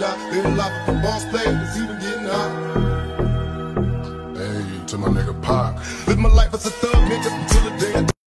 ride die. Live life of a boss player that's even getting high. Hey, to my nigga Pac. Live my life as a thug, nigga.